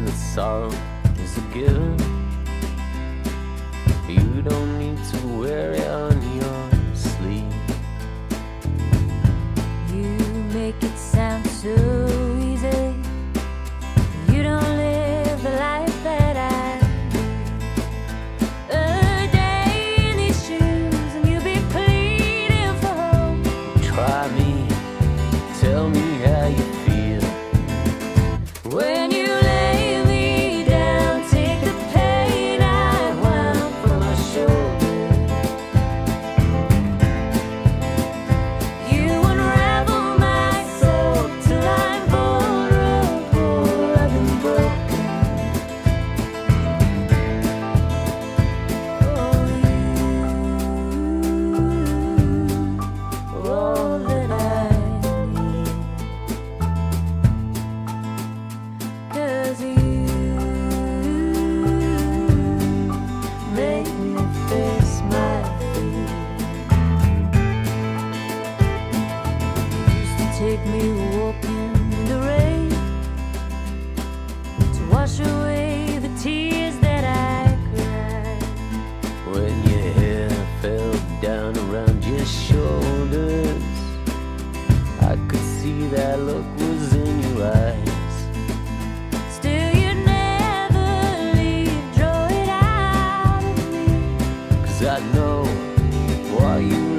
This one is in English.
and the sorrow is a given. You don't need to wear it on your sleeve. You make it sound so easy. You don't live the life that I live. A day in these shoes, and you'll be pleading for hope. Try me, tell me how you feel. When up the rain to wash away the tears that I cried when your hair fell down around your shoulders. I could see that look was in your eyes. I know why you